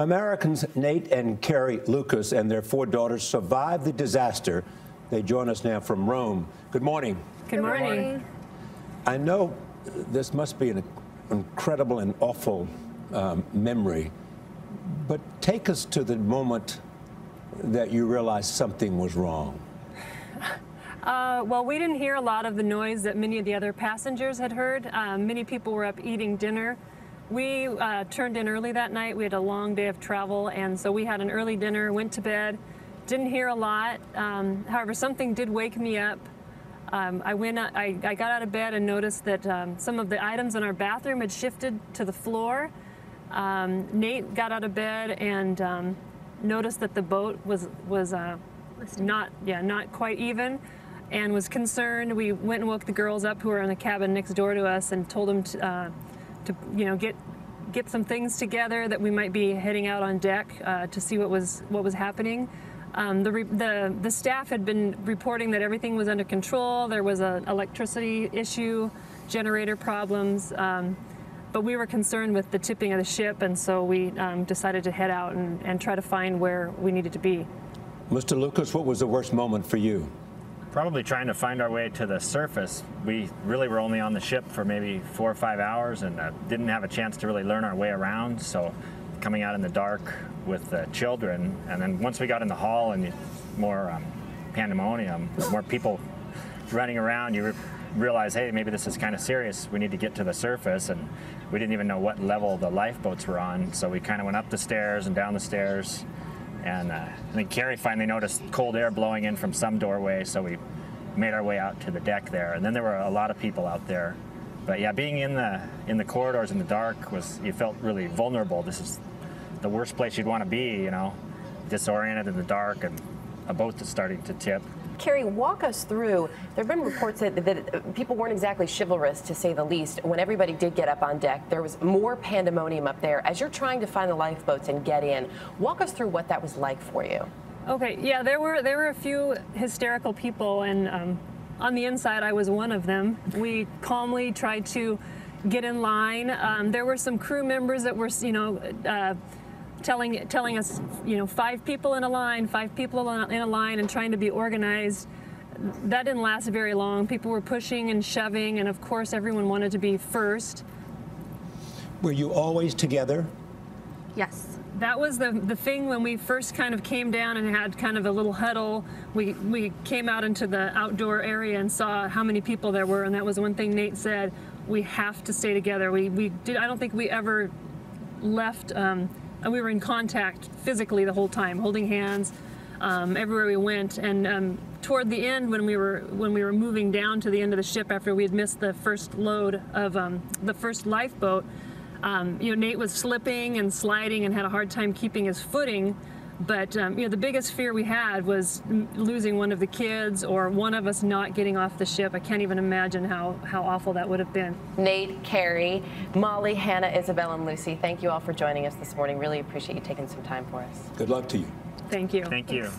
Americans Nate and Carrie Lukes and their four daughters survived the disaster. They join us now from Rome. Good morning. Good morning. I know this must be an incredible and awful um, memory, but take us to the moment that you realized something was wrong. Uh, well, we didn't hear a lot of the noise that many of the other passengers had heard. Um, many people were up eating dinner. We uh, turned in early that night. We had a long day of travel, and so we had an early dinner, went to bed, didn't hear a lot. Um, however, something did wake me up. Um, I, went, I, I, got out of bed and noticed that um, some of the items in our bathroom had shifted to the floor. Um, Nate got out of bed and um, noticed that the boat was was uh, not yeah not quite even and was concerned. We went and woke the girls up who were in the cabin next door to us and told them to, uh, to you know, get get some things together that we might be heading out on deck uh, to see what was what was happening. Um, the, the the staff had been reporting that everything was under control. There was an electricity issue, generator problems. Um, but we were concerned with the tipping of the ship, and so we um, decided to head out and, and try to find where we needed to be. Mr. Lukes, what was the worst moment for you? Probably trying to find our way to the surface. We really were only on the ship for maybe four or five hours and uh, didn't have a chance to really learn our way around. So coming out in the dark with the children, and then once we got in the hall and more um, pandemonium, more people running around, you realize, hey, maybe this is kind of serious. We need to get to the surface, and we didn't even know what level the lifeboats were on. So we kind of went up the stairs and down the stairs and uh, I think Carrie finally noticed cold air blowing in from some doorway, so we made our way out to the deck there. And then there were a lot of people out there. But yeah, being in the in the corridors in the dark was you felt really vulnerable. This is the worst place you'd want to be, you know, disoriented in the dark and a boat that's starting to tip. Carrie, walk us through. There have been reports that, that, people weren't exactly chivalrous, to say the least. When everybody did get up on deck, there was more pandemonium up there. As you're trying to find the lifeboats and get in, walk us through what that was like for you. Okay, yeah, there were there were a few hysterical people, and um, on the inside, I was one of them. We calmly tried to get in line. Um, there were some crew members that were, you know. Uh, telling telling us, you know, five people in a line, five people in a line, and trying to be organized. That didn't last very long. People were pushing and shoving, and of course, everyone wanted to be first. Were you always together? Yes. That was the, the thing when we first kind of came down and had kind of a little huddle. We, we came out into the outdoor area and saw how many people there were, and that was one thing Nate said, we have to stay together. We, we did, I don't think we ever left um, and we were in contact physically the whole time, holding hands um, everywhere we went. And um, toward the end, when we were when we were moving down to the end of the ship after we had missed the first load of um, the first lifeboat, um, you know, Nate was slipping and sliding and had a hard time keeping his footing. But um, you know, the biggest fear we had was losing one of the kids or one of us not getting off the ship. I can't even imagine how how awful that would have been. Nate, Carrie, Molly, Hannah, Isabel, and Lucy, thank you all for joining us this morning. Really appreciate you taking some time for us. Good luck to you. Thank you. Thank you.